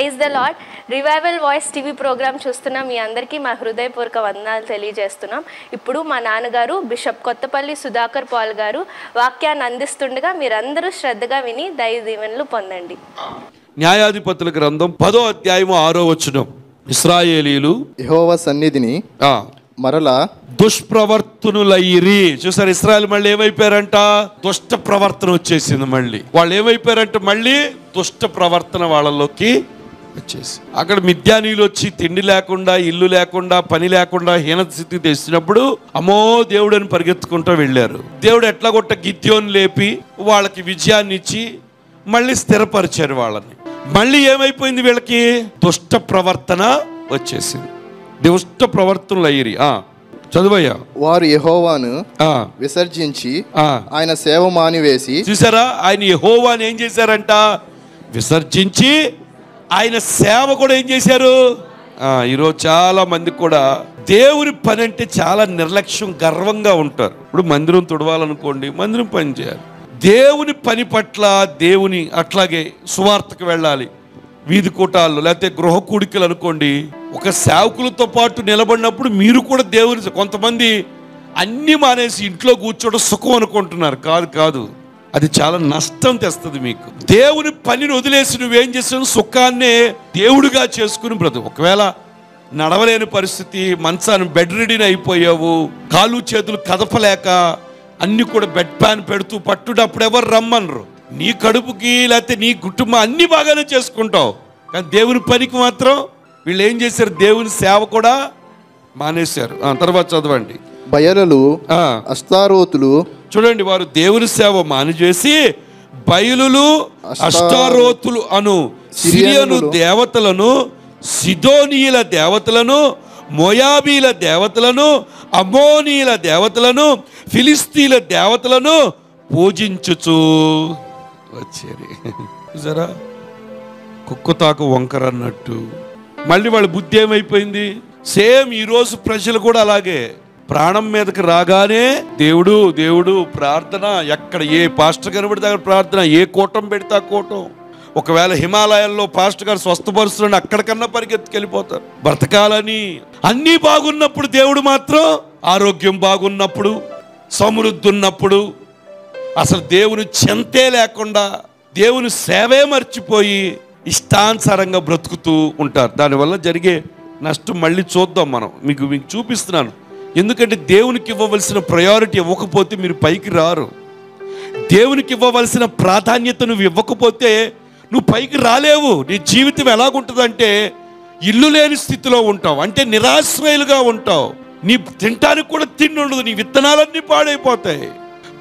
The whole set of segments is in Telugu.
Praise the lord revival voice TV programme చూస్తున్న మీ అందరికీ మా హృదయపూర్వక వందనాలు తెలియజేస్తున్నాం. ఇప్పుడు మా నాన్నగారు బిషప్ కొత్తపల్లి సుధాకర్ పాల్ గారు వాక్యాన్ని అందిస్తుండగా మీరందరూ శ్రద్ధగా విని దైవ దీవెనలు పొందండి. న్యాయాధిపతుల గ్రంథం పదో అధ్యాయము ఆరో వచనం. ఇస్రాయేలీలు యెహోవా సన్నిధిని ఆ, మరలా దుష్ప్రవర్తనులయ్యిరి. చూసారు ఇస్రాయల్ మళ్ళీ ఏమైపోయారంట? దుష్ట ప్రవర్తన వచ్చేసింది మళ్ళీ. వాళ్ళు ఏమైపోయారంట మళ్ళీ? దుష్ట ప్రవర్తన వాళ్ళలోకి వచ్చేసి. అక్కడ మిద్యానీయులు వచ్చి తిండి లేకుండా ఇల్లు లేకుండా పని లేకుండా హీన స్థితి తెచ్చినప్పుడు అమ్మో దేవుడు అని పరిగెత్తుకుంటూ వెళ్ళారు. దేవుడు ఎట్లా కొట్ట గిద్యోని లేపి వాళ్ళకి విజయాన్ని ఇచ్చి మళ్ళీ స్థిరపరిచారు వాళ్ళని. మళ్ళీ ఏమైపోయింది వీళ్ళకి? దుష్ట ప్రవర్తన వచ్చేసింది. దుష్ట ప్రవర్తనలు అయ్యిరి ఆ చదువయ్యా. వారు యెహోవాను ఆ, విసర్జించి ఆ. ఆయన సేవ మానివేసి చూసారా? ఆయన యెహోవాని ఏం చేశారంట? విసర్జించి ఆయన సేవ కూడా ఏం చేశారు? ఈరోజు చాలా మంది కూడా దేవుని పని అంటే చాలా నిర్లక్ష్యం గర్వంగా ఉంటారు. ఇప్పుడు మందిరం తుడవాలనుకోండి మందిరం పని చేయాలి. దేవుని పని పట్ల దేవుని అట్లాగే సువార్తకు వెళ్ళాలి. వీధి కూటాలు లేకపోతే గృహ కూడికలు అనుకోండి ఒక సేవకులతో పాటు నిలబడినప్పుడు మీరు కూడా దేవుని కొంతమంది అన్ని మానేసి ఇంట్లో కూర్చోవడం సుఖం అనుకుంటున్నారు. కాదు కాదు. అది చాలా నష్టం తెస్తుంది మీకు. దేవుని పనిని వదిలేసి నువ్వేం చేసావు? సుఖాన్నే దేవుడిగా చేసుకుని బ్రతు. ఒకవేళ నడవలేని పరిస్థితి మంచాన్ని బెడ్ రెడీని అయిపోయావు కాలు చేతులు కదపలేక అన్ని కూడా బెడ్ ప్యాన్ పెడుతూ పట్టుడప్పుడు ఎవరు రమ్మనరు. నీ కడుపుకి లేకపోతే నీ కుటుంబం అన్ని బాగానే చేసుకుంటావు. కానీ దేవుని పనికి మాత్రం వీళ్ళు ఏం చేశారు? దేవుని సేవ కూడా మానేశారు. ఆ, తర్వాత చదవండి. బయలులు ఆ, అస్తారోతులు చూడండి వారు దేవుని సేవ మానిచేసి బయలులు అష్టారోతులు అను సిరియను. దేవతలను సిదోనీయుల దేవతలను మోయాబీల దేవతలను అమోనీయుల దేవతలను ఫిలిస్తీన్ల దేవతలను పూజించుచు. వచ్చారు. చూసారా? కుక్కతాకు వంకర అన్నట్టు. మళ్ళీ వాళ్ళ బుద్ధి ఏమైపోయింది? సేమ్ ఈరోజు ప్రజలు కూడా అలాగే. ప్రాణం మీదకి రాగానే దేవుడు దేవుడు ప్రార్థన ఎక్కడ ఏ పాస్టర్ కనబడితే అక్కడ ప్రార్థన ఏ కూటం పెడితే ఆ కూటం. ఒకవేళ హిమాలయాల్లో పాస్టర్ గారు స్వస్థపరుస్తున్నాడు అక్కడికన్నా పరిగెత్తుకెళ్ళిపోతారు. బ్రతకాలని. అన్నీ బాగున్నప్పుడు దేవుడు మాత్రం ఆరోగ్యం బాగున్నప్పుడు సమృద్ధి ఉన్నప్పుడు అసలు దేవుని చెంతే లేకుండా దేవుని సేవే మర్చిపోయి ఇష్టానుసారంగా బ్రతుకుతూ ఉంటారు. దానివల్ల జరిగే నష్టం మళ్ళీ చూద్దాం మనం. మీకు మీకు చూపిస్తున్నాను. ఎందుకంటే దేవునికి ఇవ్వవలసిన ప్రయారిటీ ఇవ్వకపోతే మీరు పైకి రారు. దేవునికి ఇవ్వవలసిన ప్రాధాన్యత నువ్వు ఇవ్వకపోతే నువ్వు పైకి రాలేవు. నీ జీవితం ఎలాగుంటుందంటే ఇల్లు లేని స్థితిలో ఉంటావు. అంటే నిరాశ్రయులుగా ఉంటావు. నీ తినటానికి కూడా తిండి ఉండదు. నీ విత్తనాలన్నీ పాడైపోతాయి.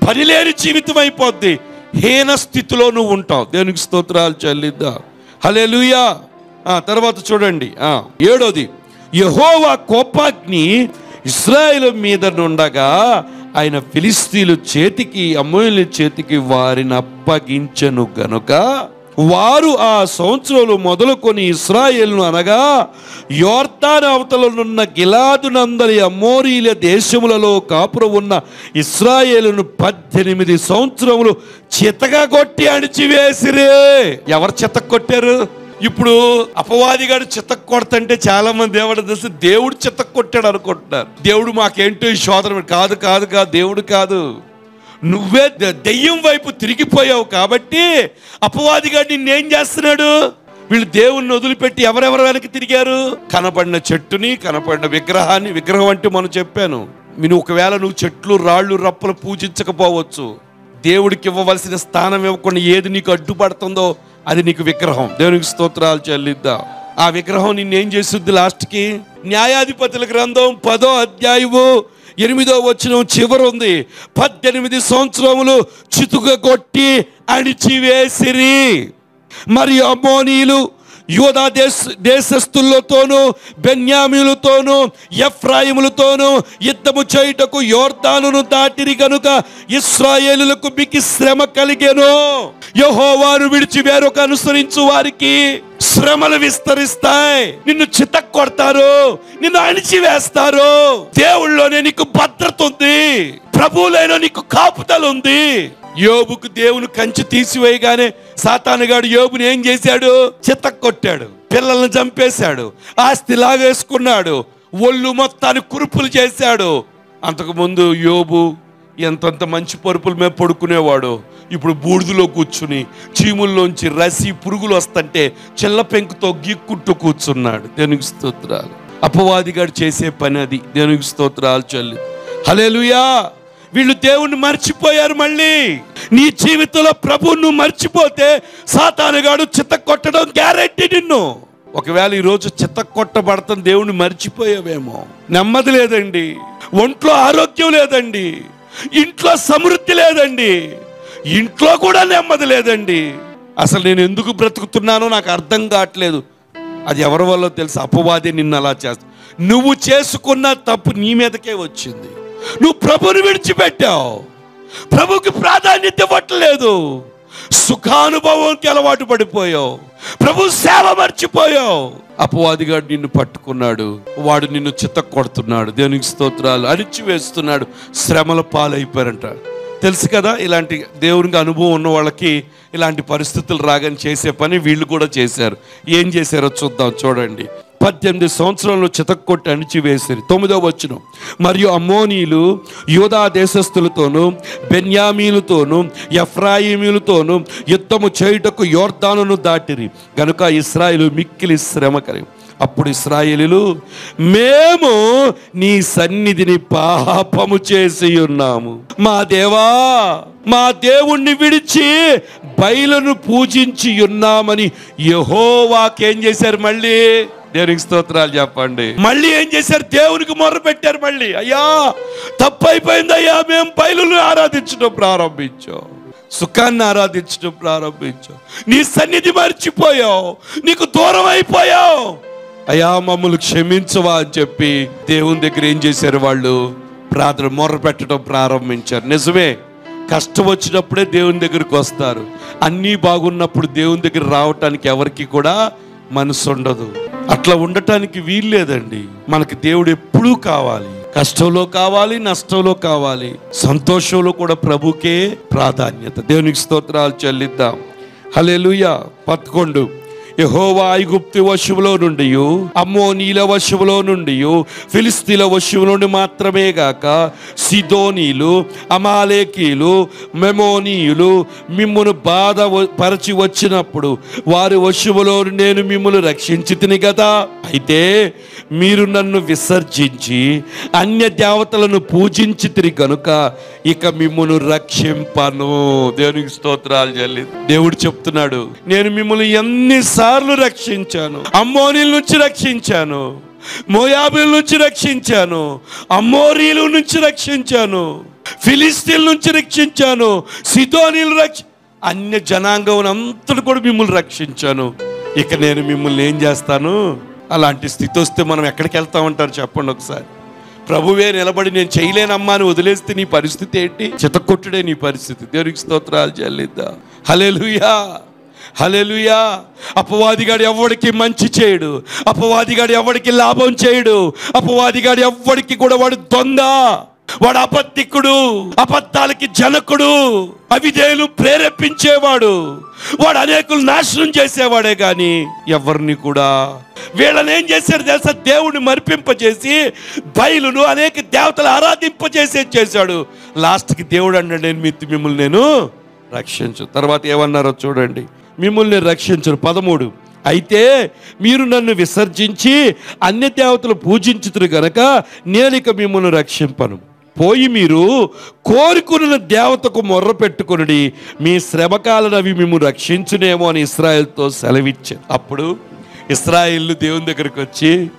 పని లేని జీవితం అయిపోద్ది. హీన స్థితిలో నువ్వు ఉంటావు. దేవునికి స్తోత్రాలు చెల్లిద్దా. హలే లూయా తర్వాత చూడండి. ఏడోది. యహోవా కోపాగ్ని ఇస్రాయిల్ మీద నుండగా ఆయన ఫిలిస్తీన్లు చేతికి అమ్మోయుల చేతికి వారిని అప్పగించను గనుక వారు ఆ సంవత్సరంలో మొదలుకొని ఇస్రాయేల్ను అనగా యోర్తాన్ అవతలనున్న గిలాదునందరి అమోరీల దేశములలో కాపురం ఉన్న ఇస్రాయేలును పద్దెనిమిది సంవత్సరములు చితగా కొట్టి అణిచివేసిరే. ఎవరు చితక కొట్టారు ఇప్పుడు అపవాదిగాడు చితక్ కొడతంటే చాలా మంది దేవుడు తెలుసు? దేవుడు చితక్ కొట్టాడు అనుకుంటున్నారు. దేవుడు మాకేంటో ఈ శోధన కాదు కాదు కాదు దేవుడు కాదు. నువ్వే ద- దెయ్యం వైపు తిరిగిపోయావు కాబట్టి అపవాదిగా నిన్నేం చేస్తున్నాడు? వీళ్ళు దేవుణ్ణి వదిలిపెట్టి ఎవరెవరు వెనక్కి తిరిగారు? కనపడిన చెట్టుని కనపడిన విగ్రహాన్ని విగ్రహం అంటే మనం చెప్పాను. నేను ఒకవేళ నువ్వు చెట్లు రాళ్ళు రప్పలు పూజించకపోవచ్చు. దేవుడికి ఇవ్వవలసిన స్థానం ఇవ్వకుండా ఏది నీకు అడ్డుపడుతుందో అది నీకు విగ్రహం. దేవునికి స్తోత్రాలు చెల్లిద్దాం. ఆ విగ్రహం నిన్నేం చేస్తుంది లాస్ట్కి? న్యాయాధిపతుల గ్రంథం పదో అధ్యాయము ఎనిమిదో వచ్చిన చివరి ఉంది. పద్దెనిమిది సంవత్సరములు చితుక కొట్టి అణిచివేసిరి. మరియు అమోనీలు యోధా దేశ దేశస్థులతోనూ బెన్యామిలతోనూ ఎఫ్రాయిములతోనూ యుద్ధము చేయుటకు యోర్దానును దాటిరి గనుక ఇస్రాయేలులకు మీకు శ్రమ కలిగెను. యహోవాను విడిచి వేరొక అనుసరించు వారికి శ్రమలు విస్తరిస్తాయి. నిన్ను చిత కొడతారు నిన్ను అణిచివేస్తారు. దేవుళ్ళలోనే నీకు భద్రత ఉంది ప్రభువులైన నీకు కాపుదల ఉంది. యోబుకు దేవుని కంచి తీసివేయగానే సాతానుగాడు యోబుని ఏం చేశాడు? చిత్త కొట్టాడు పిల్లల్ని చంపేశాడు. ఆస్తి లాగేసుకున్నాడు. ఒళ్ళు మొత్తాన్ని కురుపులు చేశాడు. అంతకుముందు యోబు ఎంతంత మంచి పరుపుల మీద పడుకునేవాడు. ఇప్పుడు బూడిదలో కూర్చుని చీముల్లోంచి రసి పురుగులు వస్తుంటే చిల్ల పెంకుతో గిక్కుంటూ కూర్చున్నాడు. దేనికి స్తోత్రాలు. అపవాదిగాడు చేసే పని అది. దేనికి స్తోత్రాలు చల్లి. హలేలుయా వీళ్ళు దేవుణ్ణి మర్చిపోయారు మళ్ళీ. నీ జీవితంలో ప్రభు నువ్వు మర్చిపోతే సాతానుగాడు చిత్త కొట్టడం గ్యారంటీ నిన్ను. ఒకవేళ ఈరోజు చిత్త కొట్టబడతాం దేవుణ్ణి మర్చిపోయావేమో. నెమ్మది లేదండి. ఒంట్లో ఆరోగ్యం లేదండి. ఇంట్లో సమృద్ధి లేదండి. ఇంట్లో కూడా నెమ్మది లేదండి. అసలు నేను ఎందుకు బ్రతుకుతున్నానో నాకు అర్థం కావట్లేదు. అది ఎవరి వల్ల తెలుసు? అపవాది నిన్ను అలా చేస్తా. నువ్వు చేసుకున్న తప్పు నీ మీదకే వచ్చింది. నువ్వు ప్రభుని విడిచిపెట్టావు. ప్రభుకి ప్రాధాన్యత ఇవ్వట్లేదు. సుఖానుభవానికి అలవాటు పడిపోయావు. ప్రభు సేవ మర్చిపోయావు. అపవాదిగాడు నిన్ను పట్టుకున్నాడు. వాడు నిన్ను చిత్త కొడుతున్నాడు దేవునికి స్తోత్రాలు అణిచివేస్తున్నాడు శ్రమల పాలైపోయారంట. తెలుసు కదా ఇలాంటి దేవునికి అనుభవం ఉన్న వాళ్ళకి ఇలాంటి పరిస్థితులు రాగానే చేసే పని వీళ్ళు కూడా చేశారు. ఏం చేశారో చూద్దాం చూడండి. పద్దెనిమిది సంవత్సరంలో చితక్కొట్టి అణిచివేసిరి. తొమ్మిదో వచ్చిన మరియు అమ్మోనీలు యూదా దేశస్థులతోనూ బెన్యామీలతోనూ ఎఫ్రాయిమీలతోనూ యుద్ధము చేయుటకు యోర్దానును దాటిరి. గనుక ఇస్రాయిలు మిక్కిలి శ్రమ అప్పుడు ఇస్రాయేలీలు మేము నీ సన్నిధిని పాపము చేసి ఉన్నాము. మా దేవా మా దేవుణ్ణి విడిచి బయలును పూజించి ఉన్నామని యహోవాకేం చేశారు మళ్ళీ? దేవునికి స్తోత్రాలు చెప్పండి. మళ్ళీ ఏం చేశారు? దేవునికి మొర్ర పెట్టారు మళ్ళీ. అయ్యా తప్పైపోయింది అయ్యా మేము పైలును ఆరాధించడం ప్రారంభించాం. సుఖాన్ని ఆరాధించడం ప్రారంభించాం. నీ సన్నిధి మర్చిపోయావు. నీకు దూరం అయిపోయావు. అయ్యా మమ్మల్ని క్షమించవా అని చెప్పి దేవుని దగ్గర ఏం చేశారు వాళ్ళు? ప్రార్థన మొర్ర పెట్టడం ప్రారంభించారు. నిజమే కష్టం వచ్చినప్పుడే దేవుని దగ్గరికి వస్తారు. అన్నీ బాగున్నప్పుడు దేవుని దగ్గర రావటానికి ఎవరికి కూడా మనసు ఉండదు అట్లా ఉండటానికి వీల్లేదండి. మనకి దేవుడు ఎప్పుడూ కావాలి. కష్టంలో కావాలి నష్టంలో కావాలి. సంతోషంలో కూడా ప్రభుకే ప్రాధాన్యత. దేవునికి స్తోత్రాలు చెల్లిద్దాం. హల్లెలూయా. పదకొండు యహోవా ఐగుప్తి వశువులో నుండి అమ్మోనీల వశువులో నుండి ఫిలిస్తీన్ల వశువు నుండి మాత్రమే గాక సిదోనీలు అమాలేకీలు మెమోనీయులు మిమ్మును బాధ పరచి వచ్చినప్పుడు వారి వశువులో నేను మిమ్మల్ని రక్షించి తిని కదా అయితే మీరు నన్ను విసర్జించి అన్య దేవతలను పూజించి తిరిగి కనుక ఇక మిమ్మల్ని రక్షింపను. దేవునికి స్తోత్రాలు చెల్లి. దేవుడు చెప్తున్నాడు నేను మిమ్మల్ని ఎన్నిసార్లు సార్లు రక్షించాను. అమ్మోనిల్ నుంచి రక్షించాను. మోయాబుల నుంచి రక్షించాను. అమ్మోరీల నుంచి రక్షించాను. ఫిలిస్తీన్ల నుంచి రక్షించాను. సిదోనీలు రక్ష అన్య జనాంగం అంతటి కూడా మిమ్మల్ని రక్షించాను. ఇక నేను మిమ్మల్ని ఏం చేస్తాను? అలాంటి స్థితి వస్తే మనం ఎక్కడికి వెళ్తామంటారు చెప్పండి ఒకసారి. ప్రభువే నిలబడి నేను చేయలేనమ్మా అని వదిలేస్తే నీ పరిస్థితి ఏంటి? చితకొట్టుడే నీ పరిస్థితి. దేవునికి స్తోత్రాలు చెల్లిద్దా. హల్లెలూయా! హలెలుయా అపవాదిగాడు ఎవడికి మంచి చేయడు. అపవాదిగాడు ఎవడికి లాభం చేయడు. అపవాదిగాడు ఎవ్వడికి కూడా వాడు దొంగ. వాడు అబద్ధికుడు. అబద్ధాలకి జనకుడు. అవిధేయులు ప్రేరేపించేవాడు. వాడు అనేకులు నాశనం చేసేవాడే గాని ఎవరిని కూడా. వీళ్ళని ఏం చేశారు తెలుసా? దేవుడిని మరిపింపజేసి బయలును అనేక దేవతలు ఆరాధింపజేసే చేశాడు. లాస్ట్కి దేవుడు అన్నాడు నేను మీ మిమ్మల్ని నేను రక్షించు. తర్వాత ఏమన్నారో చూడండి. మిమ్మల్ని రక్షించరు. పదమూడు. అయితే మీరు నన్ను విసర్జించి అన్య దేవతలు పూజించుతురు గనక నేను ఇక మిమ్మల్ని రక్షింపను. పోయి మీరు కోరుకున్న దేవతకు మొర్ర పెట్టుకుని మీ శ్రమకాలను అవి రక్షించునేమో అని ఇస్రాయల్తో సెలవిచ్చారు. అప్పుడు ఇస్రాయిల్ దేవుని దగ్గరికి వచ్చి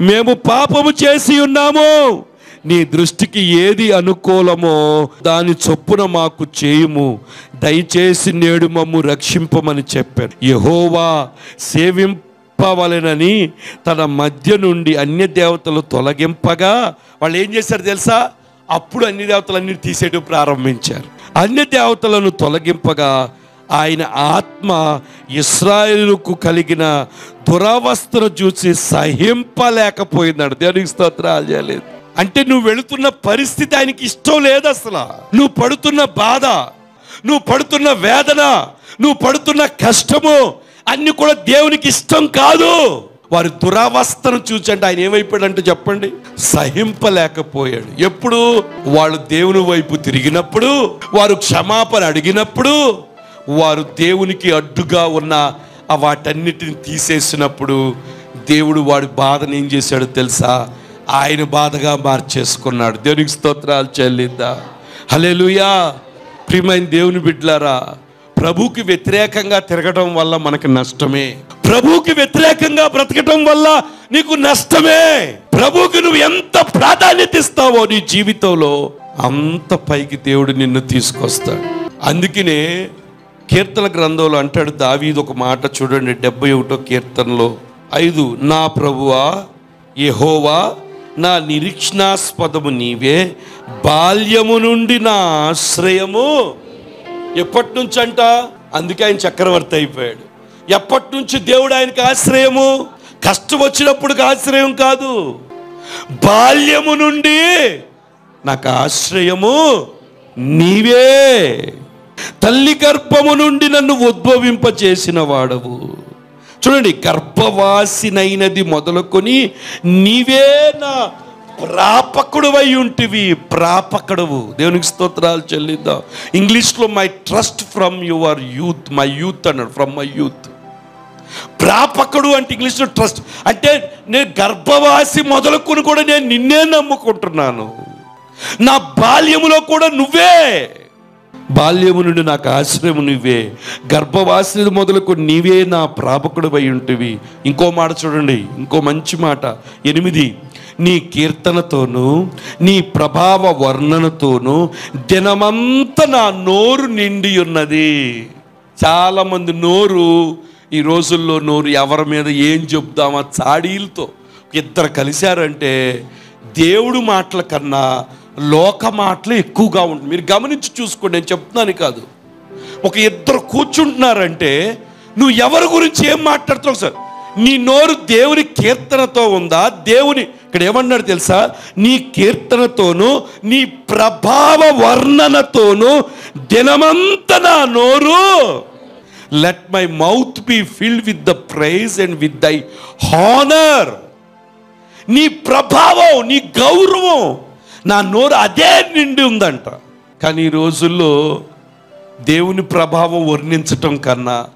మేము పాపము చేసి ఉన్నాము. నీ దృష్టికి ఏది అనుకూలమో దాని చొప్పున మాకు చేయుము. దయచేసి నేడు మమ్ము రక్షింపమని చెప్పారు యహోవా సేవింపవలెనని తన మధ్య నుండి అన్య దేవతలు తొలగింపగా వాళ్ళు ఏం చేశారు తెలుసా? అప్పుడు అన్ని దేవతలన్నీ తీసేయడం ప్రారంభించారు. అన్య దేవతలను తొలగింపగా ఆయన ఆత్మ ఇస్రాయేలుకు కలిగిన దురవస్థను చూసి సహింపలేకపోయిందాడు దేవునికి స్తోత్రాలు చేయలేదు. అంటే నువ్వు వెళుతున్న పరిస్థితి ఆయనకి ఇష్టం లేదు అసలు. నువ్వు పడుతున్న బాధ నువ్వు పడుతున్న వేదన నువ్వు పడుతున్న కష్టము అన్ని కూడా దేవునికి ఇష్టం కాదు. వారి దురావస్థను చూచండి. ఆయన ఏమైపోయాడంటే చెప్పండి. సహింపలేకపోయాడు. ఎప్పుడు? వాళ్ళు దేవుని వైపు తిరిగినప్పుడు వారు క్షమాపణ అడిగినప్పుడు వారు దేవునికి అడ్డుగా ఉన్న ఆ వాటన్నిటిని తీసేసినప్పుడు దేవుడు వాడి బాధను ఏం చేశాడో తెలుసా? ఆయన బాధగా మార్చేసుకున్నాడు. దేవునికి స్తోత్రాలు చెల్లిద్దా. హలేలుయా ప్రియమైన దేవుని బిడ్డలారా ప్రభుకి వ్యతిరేకంగా తిరగటం వల్ల మనకు నష్టమే. ప్రభుకి వ్యతిరేకంగా బ్రతకటం వల్ల నీకు నష్టమే. ప్రభుకి నువ్వు ఎంత ప్రాధాన్యత ఇస్తావో నీ జీవితంలో అంత పైకి దేవుడు నిన్ను తీసుకొస్తాడు. అందుకనే కీర్తన గ్రంథంలో అంటాడు దావీదు ఒక మాట చూడండి డెబ్బై ఒకటో కీర్తనలో. ఐదు నా ప్రభువా యెహోవా నా నిరీక్షణాస్పదము నీవే బాల్యము నుండి నా ఆశ్రయము. ఎప్పటి నుంచి అంట అందుకే ఆయన చక్రవర్తి అయిపోయాడు. ఎప్పటి నుంచి దేవుడు ఆయనకి ఆశ్రయము? కష్టం వచ్చినప్పుడు ఆశ్రయం కాదు. బాల్యము నుండి నాకు ఆశ్రయము నీవే. తల్లి గర్భము నుండి నన్ను ఉద్భవింపచేసిన వాడవు. చూడండి గర్భవాసినైనది మొదలుకొని నీవే నా ప్రాపకుడువై ఉంటివి ప్రాపకుడువు. దేవునికి స్తోత్రాలు చెల్లిద్దాం. ఇంగ్లీష్లో my trust from your youth my youth అన్నాడు ఫ్రమ్ మై యూత్ ప్రాపకుడు అంటే ఇంగ్లీష్లో ట్రస్ట్ అంటే నేను గర్భవాసి మొదలుకొని కూడా నేను నిన్నే నమ్ముకుంటున్నాను. నా బాల్యములో కూడా నువ్వే బాల్యము నుండి నాకు ఆశ్రయము నువ్వే. గర్భవాసి మొదలకు నీవే నా ప్రాపకుడు అయి ఉంటివి. ఇంకో మాట చూడండి ఇంకో మంచి మాట. ఎనిమిది నీ కీర్తనతోనూ నీ ప్రభావ వర్ణనతోనూ దినమంతా నా నోరు నిండి ఉన్నది. చాలామంది నోరు ఈ రోజుల్లో నోరు ఎవరి మీద ఏం చెప్దామా చాడీలతో. ఇద్దరు కలిశారంటే దేవుడు మాటల కన్నా లోక మాటలు ఎక్కువగా ఉంటుంది. మీరు గమనించి చూసుకోండి నేను చెప్తున్నాను కాదు. ఒక ఇద్దరు కూర్చుంటున్నారంటే నువ్వు ఎవరి గురించి ఏం మాట్లాడుతున్నావు సార్? నీ నోరు దేవుని కీర్తనతో ఉందా? దేవుని ఇక్కడ ఏమన్నాడు తెలుసా? నీ కీర్తనతోనూ నీ ప్రభావ వర్ణనతోనూ దినమంతా నా నోరు. Let my mouth be filled with the praise and with thy honour నీ ప్రభావం నీ గౌరవం నా నోరు అదే నిండి ఉందంట. కానీ ఈ రోజుల్లో దేవుని ప్రభావం వర్ణించటం కన్నా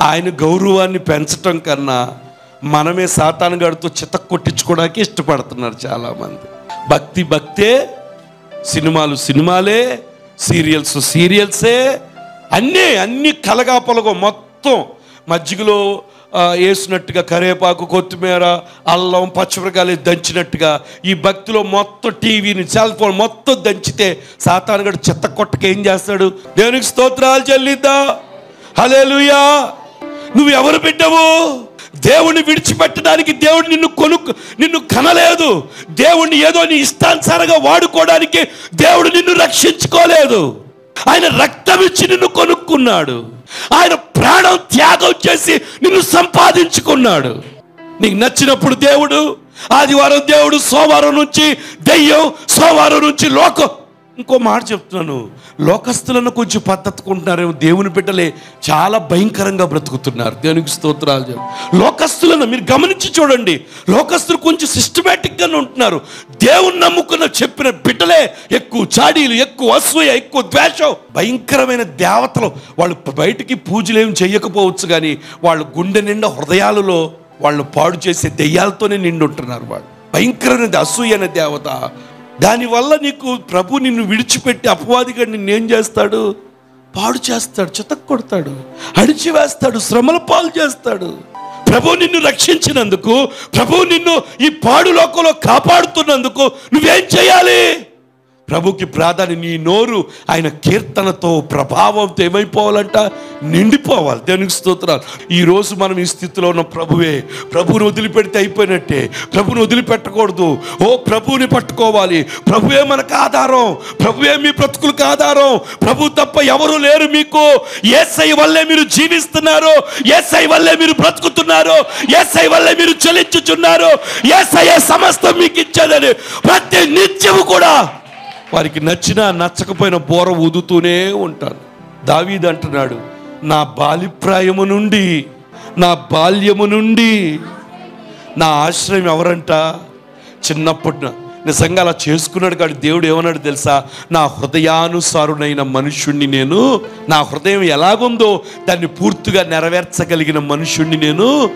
ఆయన గౌరవాన్ని పెంచటం కన్నా మనమే సాతాను గడితో కొట్టించుకోవడానికి ఇష్టపడుతున్నారు చాలామంది. భక్తి భక్తే సినిమాలు సినిమాలే సీరియల్స్ సీరియల్సే అన్నీ అన్ని కలగాపలగో మొత్తం మజ్జిగలో వేసినట్టుగా కరివేపాకు కొత్తిమీర అల్లం పచ్చిమిరకాయలు దంచినట్టుగా ఈ భక్తిలో మొత్తం టీవీని సెల్ ఫోన్ మొత్తం దంచితే సాతానుగడు చెత్త కొట్టక ఏం చేస్తాడు? దేవునికి స్తోత్రాలు చెల్లిద్దా? హలేలుయా నువ్వు ఎవరు బిడ్డవు? దేవుణ్ణి విడిచిపెట్టడానికి దేవుడు నిన్ను కొనుక్కు నిన్ను కనలేదు. దేవుణ్ణి ఏదో నీ ఇష్టానుసారంగా వాడుకోవడానికి దేవుడు నిన్ను రక్షించుకోలేదు. ఆయన రక్తం ఇచ్చి నిన్ను కొనుక్కున్నాడు. ఆయన ప్రాణం త్యాగం చేసి నిన్ను సంపాదించుకున్నాడు. నీకు నచ్చినప్పుడు దేవుడు ఆదివారం దేవుడు సోమవారం నుంచి దెయ్యం సోమవారం నుంచి లోకం ఇంకో మాట చెప్తున్నాను. లోకస్తులను కొంచెం పద్ధతుకుంటున్నారేమో. దేవుని బిడ్డలే చాలా భయంకరంగా బ్రతుకుతున్నారు. దేవునికి స్తోత్రాలు చెప్పు. లోకస్తులను మీరు గమనించి చూడండి. లోకస్తులు కొంచెం సిస్టమేటిక్గానే ఉంటున్నారు. దేవుని నమ్ముకున్న చెప్పిన బిడ్డలే ఎక్కువ చాడీలు ఎక్కువ అసూయ ఎక్కువ ద్వేషం భయంకరమైన దేవతలు. వాళ్ళు బయటికి పూజలు ఏమి చేయకపోవచ్చు కానీ వాళ్ళ గుండె నిండా హృదయాలలో వాళ్ళు పాడు చేసే దెయ్యాలతోనే నిండి ఉంటున్నారు వాళ్ళు. భయంకరమైన అసూయ అనే దేవత. దానివల్ల నీకు ప్రభు నిన్ను విడిచిపెట్టి అపవాదిగా నిన్నేం చేస్తాడు? పాడు చేస్తాడు చితక్ కొడతాడు అడిచివేస్తాడు శ్రమల పాలు చేస్తాడు. ప్రభు నిన్ను రక్షించినందుకు ప్రభు నిన్ను ఈ పాడు లోకంలో కాపాడుతున్నందుకు నువ్వేం చేయాలి? ప్రభుకి ప్రాధాన్యం నీ నోరు ఆయన కీర్తనతో ప్రభావంతో ఏమైపోవాలంట? నిండిపోవాలి. దేవునికి స్తోత్రాలు. ఈ రోజు మనం ఈ స్థితిలో ఉన్న ప్రభువే ప్రభువుని వదిలిపెడితే అయిపోయినట్టే. ప్రభుని వదిలిపెట్టకూడదు. ఓ ప్రభువుని పట్టుకోవాలి. ప్రభువే మనకు ఆధారం. ప్రభువే మీ బ్రతుకులకు ఆధారం. ప్రభు తప్ప ఎవరు లేరు మీకు. ఏసై వల్లే మీరు జీవిస్తున్నారు. ఏసై వల్లే మీరు బ్రతుకుతున్నారు. ఏసై వల్లే మీరు చెల్లించుచున్నారు. ఏసై సమస్తం మీకు ఇచ్చేదని ప్రతి నిత్యము కూడా వారికి నచ్చినా నచ్చకపోయిన బోర ఊదుతూనే ఉంటాను. దావీద్ అంటున్నాడు నా బాలిప్రాయము నుండి నా బాల్యము నుండి నా ఆశ్రయం ఎవరంట? చిన్నప్పటి నిజంగా అలా చేసుకున్నాడు కాదు దేవుడు ఏమన్నాడు తెలుసా? నా హృదయానుసారుడైన మనుష్యుణ్ణి నేను నా హృదయం ఎలాగుందో దాన్ని పూర్తిగా నెరవేర్చగలిగిన మనుష్యుణ్ణి నేను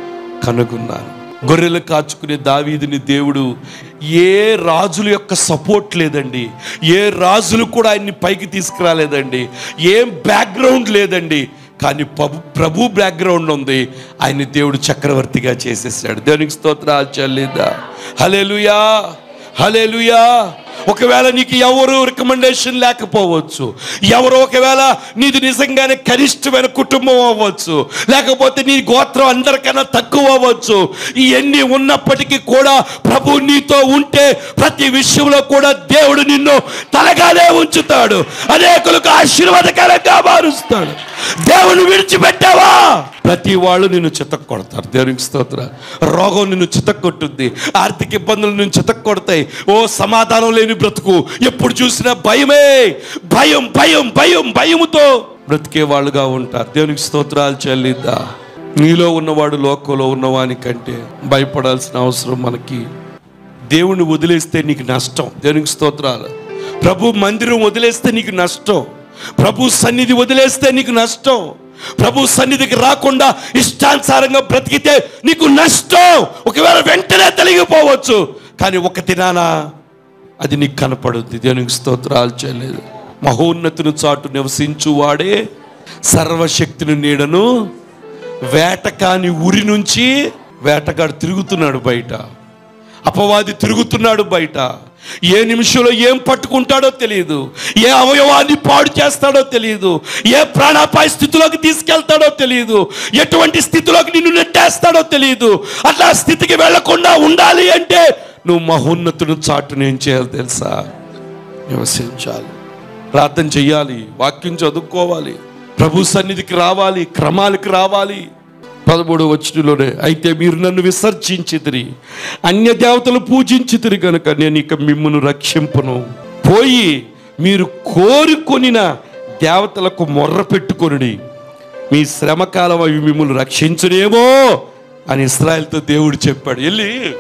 కనుగొన్నాను. గొర్రెలు కాచుకునే దావీదిని దేవుడు ఏ రాజుల యొక్క సపోర్ట్ లేదండి. ఏ రాజులు కూడా ఆయన్ని పైకి తీసుకురాలేదండి. ఏం బ్యాక్గ్రౌండ్ లేదండి. కానీ ప్రభు ప్రభు బ్యాక్గ్రౌండ్ ఉంది. ఆయన్ని దేవుడు చక్రవర్తిగా చేసేసాడు. దేవునికి స్తోత్రాలు చెల్లిద్దా. హలేలుయా హలేలుయా ఒకవేళ నీకు ఎవరు రికమెండేషన్ లేకపోవచ్చు ఎవరు ఒకవేళ నీది నిజంగానే కనిష్టమైన కుటుంబం అవ్వచ్చు లేకపోతే నీ గోత్రం అందరికన్నా తక్కువ అవ్వచ్చు ఇవన్నీ ఉన్నప్పటికీ కూడా ప్రభు నీతో ఉంటే ప్రతి విషయంలో కూడా దేవుడు నిన్ను తలగానే ఉంచుతాడు అనేకులకు ఆశీర్వాదకరంగా మారుస్తాడు. దేవుని విడిచిపెట్టావా? ప్రతి వాళ్ళు నిన్ను చితక్ కొడతారు దేవునికి స్తోత్ర. రోగం నిన్ను చితక్ కొట్టుద్ది ఆర్థిక ఇబ్బందులు నిన్ను చితక్ కొడతాయి ఓ సమాధానం లేని బ్రతుకు. ఎప్పుడు చూసినా భయమే. భయం భయం భయం భయముతో బ్రతికే వాళ్ళుగా ఉంటారు దేవునికి స్తోత్రాలు చెల్లిద్దా. నీలో ఉన్నవాడు లోకంలో ఉన్నవాని కంటే భయపడాల్సిన అవసరం మనకి. దేవుణ్ణి వదిలేస్తే నీకు నష్టం. దేవునికి స్తోత్రాలు. ప్రభు మందిరం వదిలేస్తే నీకు నష్టం. ప్రభు సన్నిధి వదిలేస్తే నీకు నష్టం. ప్రభు సన్నిధికి రాకుండా ఇష్టానుసారంగా బ్రతికితే నీకు నష్టం. ఒకవేళ వెంటనే తొలగిపోవచ్చు. కానీ ఒక దినానా అది నీకు కనపడుద్ది. దేవునికి స్తోత్రాలు చేయలేదు. మహోన్నతుని చాటు నివసించు వాడే సర్వశక్తిని నీడను వేటకాని ఉరి నుంచి వేటగాడు తిరుగుతున్నాడు బయట. అపవాది తిరుగుతున్నాడు బయట. ఏ నిమిషంలో ఏం పట్టుకుంటాడో తెలియదు ఏ అవయవాన్ని పాడు చేస్తాడో తెలియదు ఏ ప్రాణాపాయ స్థితిలోకి తీసుకెళ్తాడో తెలియదు ఎటువంటి స్థితిలోకి నిన్ను నెట్టేస్తాడో తెలియదు అట్లా స్థితికి వెళ్ళకుండా ఉండాలి అంటే నువ్వు మహోన్నతుడు చాటును ఏం చేయాలి తెలుసా? నివసించాలి ప్రార్థన చెయ్యాలి వాక్యం చదువుకోవాలి ప్రభు సన్నిధికి రావాలి క్రమాలకి రావాలి. పదమూడు వచ్చినలోనే అయితే మీరు నన్ను విసర్జించితిరి అన్య దేవతలు పూజించితిరి కనుక నేను ఇక మిమ్మల్ని రక్షింపను. పోయి మీరు కోరుకొనిన దేవతలకు మొర్ర పెట్టుకొనుడి మీ శ్రమకాలం అవి మిమ్మల్ని రక్షించునేమో అని ఇస్రాయల్తో దేవుడు చెప్పాడు. వెళ్ళి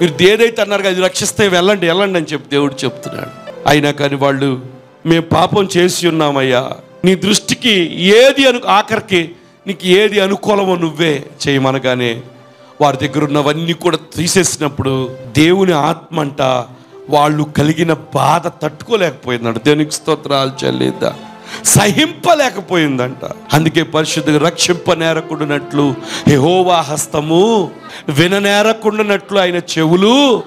మీరు ఏదైతే అన్నారు అది రక్షిస్తే వెళ్ళండి వెళ్ళండి అని చెప్పి దేవుడు చెప్తున్నాడు. అయినా కానీ వాళ్ళు మేము పాపం చేసి ఉన్నామయ్యా. నీ దృష్టికి ఏది అను ఆఖరికి నీకు ఏది అనుకూలమో నువ్వే చేయమనగానే వారి దగ్గర ఉన్నవన్నీ కూడా తీసేసినప్పుడు దేవుని ఆత్మ అంట వాళ్ళు కలిగిన బాధ తట్టుకోలేకపోయిందంట. దేవునికి స్తోత్రాలు చెల్లిద్దా. సహింపలేకపోయిందంట. అందుకే పరిశుద్ధ రక్షింప నేరకుండానట్లు హెహోవా హస్తము విననేరకుండానట్లు ఆయన చెవులు.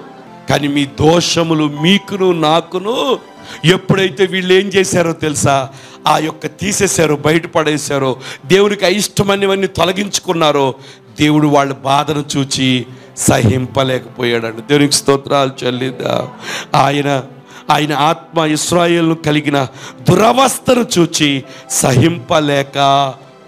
కానీ మీ దోషములు మీకును నాకును ఎప్పుడైతే వీళ్ళు ఏం చేశారో తెలుసా? ఆ యొక్క తీసేశారో బయటపడేశారో దేవునికి అయిష్టమైనవన్నీ తొలగించుకున్నారో దేవుడు వాళ్ళ బాధను చూచి సహింపలేకపోయాడండి. దేవునికి స్తోత్రాలు చెల్లిద్దా. ఆయన ఆయన ఆత్మ ఇస్రాయేల్ను కలిగిన దురవస్థను చూచి సహింపలేక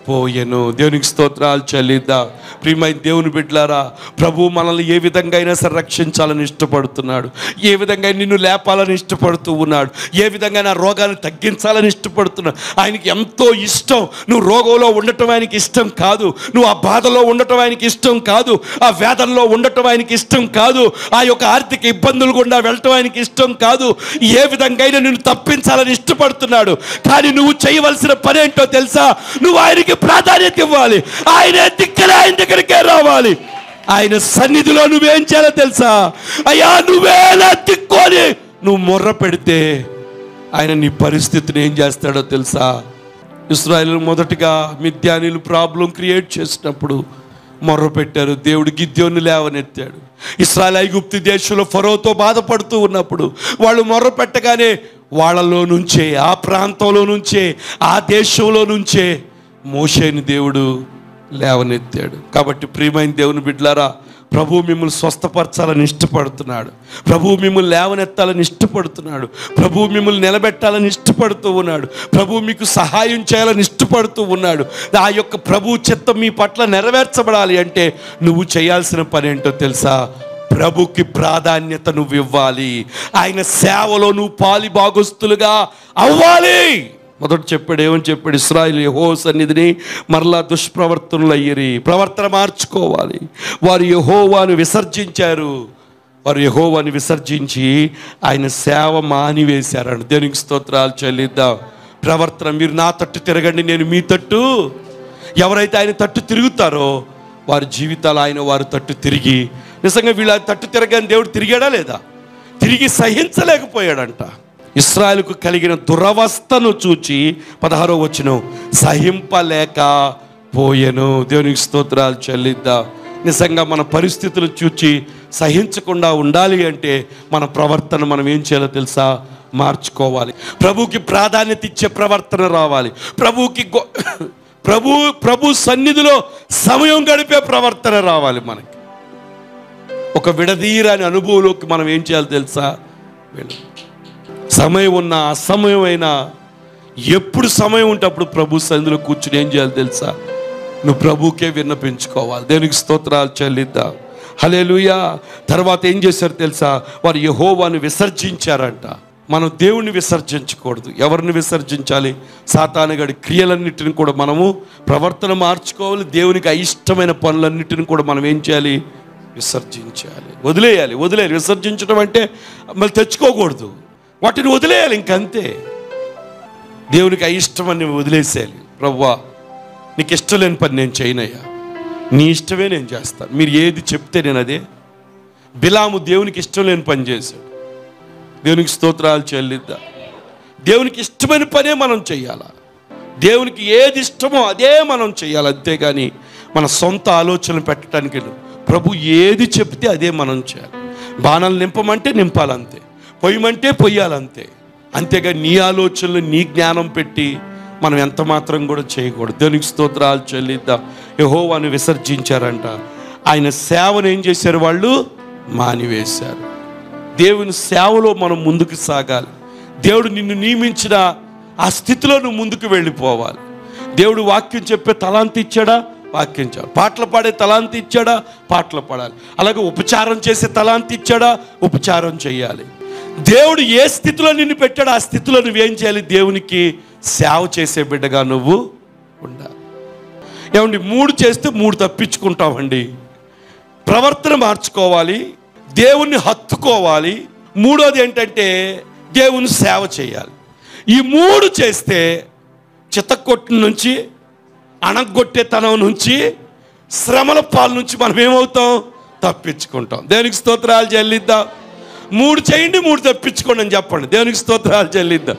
పోయెను. దేవునికి స్తోత్రాలు చెల్లిద్దా. ప్రియమైన దేవుని బిడ్డలారా ప్రభు మనల్ని ఏ విధంగా అయినా సరే రక్షించాలని ఇష్టపడుతున్నాడు. ఏ విధంగా నిన్ను లేపాలని ఇష్టపడుతూ ఉన్నాడు. ఏ విధంగా నా రోగాన్ని తగ్గించాలని ఇష్టపడుతున్నాడు. ఆయనకి ఎంతో ఇష్టం. నువ్వు రోగంలో ఉండటం ఆయనకి ఇష్టం కాదు. నువ్వు ఆ బాధలో ఉండటం ఆయనకి ఇష్టం కాదు. ఆ వేదనలో ఉండటం ఆయనకి ఇష్టం కాదు. ఆ యొక్క ఆర్థిక ఇబ్బందులు గుండా వెళ్ళటం ఆయనకి ఇష్టం కాదు. ఏ విధంగా అయినా నిన్ను తప్పించాలని ఇష్టపడుతున్నాడు. కానీ నువ్వు చేయవలసిన పని ఏంటో తెలుసా? నువ్వు ఆయనకి ప్రాధాన్యత ఇవ్వాలి ఆయన దిక్కలే ఆయన దగ్గరికే రావాలి. ఆయన సన్నిధిలో నువ్వేం చేయాలో తెలుసా? అయ్యా నువ్వేలా తిక్కొని నువ్వు మొర్ర పెడితే ఆయన నీ పరిస్థితిని ఏం చేస్తాడో తెలుసా? ఇస్రాయల్ మొదటిగా మిథ్యానీలు ప్రాబ్లం క్రియేట్ చేసినప్పుడు మొర్ర పెట్టారు. దేవుడు గిద్యోని లేవనెత్తాడు. ఇస్రాయల్ ఐగుప్తి దేశంలో ఫరోతో బాధపడుతూ ఉన్నప్పుడు వాళ్ళు మొర్ర పెట్టగానే వాళ్ళలో నుంచే ఆ ప్రాంతంలో నుంచే ఆ దేశంలో నుంచే మోషేని దేవుడు లేవనెత్తాడు. కాబట్టి ప్రియమైన దేవుని బిడ్డలారా ప్రభు మిమ్మల్ని స్వస్థపరచాలని ఇష్టపడుతున్నాడు. ప్రభు మిమ్మల్ని లేవనెత్తాలని ఇష్టపడుతున్నాడు. ప్రభు మిమ్మల్ని నిలబెట్టాలని ఇష్టపడుతూ ఉన్నాడు. ప్రభు మీకు సహాయం చేయాలని ఇష్టపడుతూ ఉన్నాడు. ఆ యొక్క ప్రభు చిత్తం మీ పట్ల నెరవేర్చబడాలి అంటే నువ్వు చేయాల్సిన పని ఏంటో తెలుసా? ప్రభుకి ప్రాధాన్యత నువ్వు ఇవ్వాలి. ఆయన సేవలో నువ్వు పాలి భాగస్తులుగా అవ్వాలి. మొదట చెప్పాడు ఏమని చెప్పాడు? ఇస్రాయిల్ యహో సన్నిధిని మరలా దుష్ప్రవర్తనలు అయ్యిరి ప్రవర్తన మార్చుకోవాలి. వారు యహోవాను విసర్జించారు. వారు యహోవాని విసర్జించి ఆయన సేవ మానివేశారండి దేనికి స్తోత్రాలు చెల్లిద్దాం. ప్రవర్తన మీరు నా తట్టు తిరగండి నేను మీ తట్టు. ఎవరైతే ఆయన తట్టు తిరుగుతారో వారి జీవితాలు ఆయన వారు తట్టు తిరిగి నిజంగా వీళ్ళ తట్టు తిరగని దేవుడు తిరిగాడా లేదా? తిరిగి సహించలేకపోయాడంట. ఇస్రాయల్కు కలిగిన దురవస్థను చూచి పదహారో వచ్చిన సహింపలేక పోయెను. దేవునికి స్తోత్రాలు చెల్లిద్దాం. నిజంగా మన పరిస్థితులు చూచి సహించకుండా ఉండాలి అంటే మన ప్రవర్తన మనం ఏం చేయాలో తెలుసా? మార్చుకోవాలి. ప్రభుకి ప్రాధాన్యత ఇచ్చే ప్రవర్తన రావాలి. ప్రభుకి ప్రభు ప్రభు సన్నిధిలో సమయం గడిపే ప్రవర్తన రావాలి మనకి. ఒక విడదీరాని అనుభవంలోకి మనం ఏం చేయాలో తెలుసా? వెళ్ళాలి. సమయం ఉన్న అసమయమైనా ఎప్పుడు సమయం ఉంటే అప్పుడు ప్రభు సన్నిధిలో కూర్చుని ఏం చేయాలి తెలుసా? నువ్వు ప్రభుకే విన్నపించుకోవాలి. దేనికి స్తోత్రాలు చెల్లిద్దాం. హలేలుయా తర్వాత ఏం చేశారు తెలుసా? వారు యహోవాను విసర్జించారంట. మనం దేవుణ్ణి విసర్జించకూడదు. ఎవరిని విసర్జించాలి? సాతానగడి క్రియలన్నిటిని కూడా మనము ప్రవర్తన మార్చుకోవాలి. దేవునికి అయిష్టమైన పనులన్నిటిని కూడా మనం ఏం చేయాలి? విసర్జించాలి. వదిలేయాలి వదిలేయాలి. విసర్జించడం అంటే మళ్ళీ తెచ్చుకోకూడదు. వాటిని వదిలేయాలి ఇంకంతే. దేవునికి అయిష్టమని వదిలేసేయాలి. ప్రవ్వా నీకు ఇష్టం లేని పని నేను చేయనయ్యా. నీ ఇష్టమే నేను చేస్తాను. మీరు ఏది చెప్తే నేను అదే. బిలాము దేవునికి ఇష్టం లేని పని చేశాడు. దేవునికి స్తోత్రాలు చెల్లిద్దా. దేవునికి ఇష్టమైన పనే మనం చేయాలా? దేవునికి ఏది ఇష్టమో అదే మనం చేయాలి. అంతేగాని మన సొంత ఆలోచనలు పెట్టడానికి ప్రభు ఏది చెప్తే అదే మనం చేయాలి. బాణాలు నింపమంటే నింపాలంతే. పొయ్యమంటే పొయ్యాలంతే. అంతేగా నీ ఆలోచనలు నీ జ్ఞానం పెట్టి మనం ఎంత మాత్రం కూడా చేయకూడదు. దేవునికి స్తోత్రాలు చెల్లిద్దాం. యహోవాను విసర్జించారంట. ఆయన సేవను ఏం చేశారు వాళ్ళు? మానివేశారు. దేవుని సేవలో మనం ముందుకు సాగాలి. దేవుడు నిన్ను నియమించిన ఆ స్థితిలో నువ్వు ముందుకు వెళ్ళిపోవాలి. దేవుడు వాక్యం చెప్పే తలాంతి ఇచ్చాడా? వాక్యం చాలు పాటలు పాడే తలాంతి ఇచ్చాడా? పాటలు పాడాలి. అలాగే ఉపచారం చేసే తలాంతి ఇచ్చాడా? ఉపచారం చేయాలి. దేవుడు ఏ స్థితిలో నిన్ను పెట్టాడో ఆ స్థితిలో నువ్వేం చేయాలి? దేవునికి సేవ చేసే బిడ్డగా నువ్వు ఉండాలి. ఏమండి మూడు చేస్తే మూడు తప్పించుకుంటామండి. ప్రవర్తన మార్చుకోవాలి దేవుణ్ణి హత్తుకోవాలి. మూడోది ఏంటంటే దేవుని సేవ చేయాలి. ఈ మూడు చేస్తే చిత్తకొట్టు నుంచి అణగొట్టే తనం నుంచి శ్రమల పాల నుంచి మనం ఏమవుతాం? తప్పించుకుంటాం. దేవునికి స్తోత్రాలు చెల్లిద్దాం. మూడు చేయండి మూడు తప్పించుకోండి అని చెప్పండి. దేవునికి స్తోత్రాలు చెల్లిద్దాం.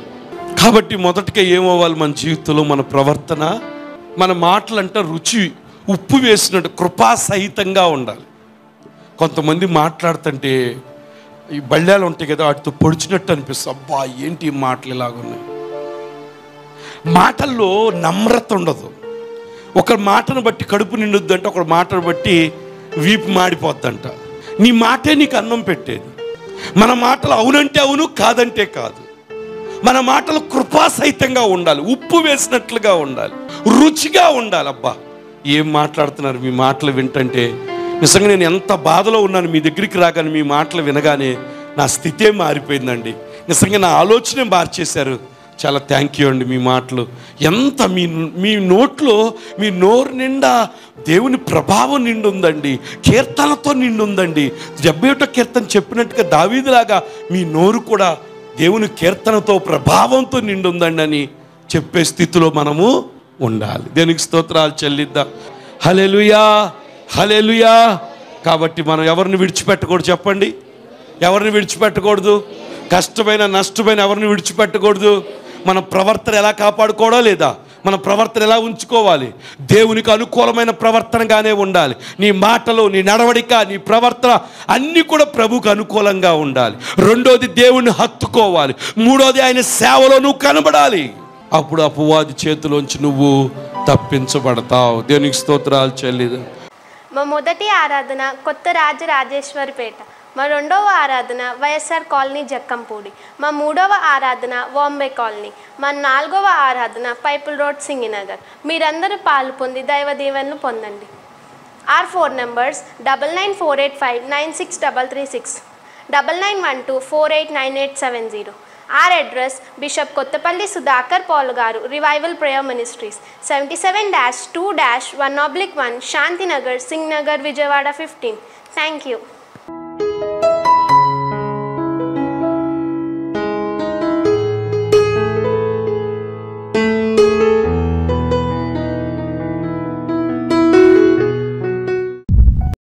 కాబట్టి మొదటిగా ఏమవ్వాలి మన జీవితంలో? మన ప్రవర్తన మన మాటలంటే రుచి ఉప్పు వేసినట్టు కృపా సహితంగా ఉండాలి. కొంతమంది మాట్లాడుతుంటే ఈ బళ్ళాలు ఉంటాయి కదా వాటితో పొడిచినట్టు అనిపిస్తుంది. అబ్బా ఏంటి మాటలు ఇలాగున్నాయి మాటల్లో నమ్రత ఉండదు. ఒక మాటను బట్టి కడుపు నిండుద్దంట ఒక మాటను బట్టి వీపు మాడిపోద్దంట. నీ మాటే నీకు అన్నం పెట్టేది. మన మాటలు అవునంటే అవును కాదంటే కాదు. మన మాటలు కృపాసహితంగా ఉండాలి ఉప్పు వేసినట్లుగా ఉండాలి రుచిగా ఉండాలి. అబ్బా ఏం మాట్లాడుతున్నారు మీ మాటలు వింటంటే? నిజంగా నేను ఎంత బాధలో ఉన్నాను మీ దగ్గరికి రాగానే మీ మాటలు వినగానే నా స్థితే మారిపోయిందండి. నిజంగా నా ఆలోచనే మార్చేశారు. చాలా థ్యాంక్ యూ అండి మీ మాటలు. ఎంత మీ మీ నోట్లో మీ నోరు నిండా దేవుని ప్రభావం నిండు ఉందండి కీర్తనతో నిండుందండి. డెబ్బై ఒకటో కీర్తన చెప్పినట్టుగా దావీదిలాగా మీ నోరు కూడా దేవుని కీర్తనతో ప్రభావంతో నిండుందండి అని చెప్పే స్థితిలో మనము ఉండాలి. దేనికి స్తోత్రాలు చెల్లిద్దాం? హలెలుయా హలెలుయా కాబట్టి మనం ఎవరిని విడిచిపెట్టకూడదు చెప్పండి? ఎవరిని విడిచిపెట్టకూడదు? కష్టమైన నష్టమైన ఎవరిని విడిచిపెట్టకూడదు? మన ప్రవర్తన ఎలా కాపాడుకోవడం లేదా? మన ప్రవర్తన ఎలా ఉంచుకోవాలి? దేవునికి అనుకూలమైన ప్రవర్తనగానే ఉండాలి. నీ మాటలు నీ నడవడిక నీ ప్రవర్తన అన్నీ కూడా ప్రభుకు అనుకూలంగా ఉండాలి. రెండోది దేవుణ్ణి హత్తుకోవాలి. మూడోది ఆయన సేవలో నువ్వు కనబడాలి. అప్పుడు అపవాది చేతిలోంచి నువ్వు తప్పించబడతావు. దేవునికి స్తోత్రాలు చెల్లిదు? మా మొదటి ఆరాధన కొత్త రాజరాజేశ్వరిపేట మా రెండవ ఆరాధన వైఎస్ఆర్ కాలనీ జక్కంపూడి. మా మూడవ ఆరాధన బాంబే కాలనీ. మా నాలుగవ ఆరాధన పైపుల్ రోడ్ సింగినగర్. మీరందరూ పాలు పొంది దైవ దీవెనలు పొందండి. Our four numbers double nine four eight five nine six double three six. Double nine one two four eight nine eight seven zero. Our address bishop Kothapalli Sudhakar Paul గారు revival prayer ministries. Seventy seven dash two dash one oblique one Shantinagar Singh Nagar Vijayawada fifteen. Thank you. thank you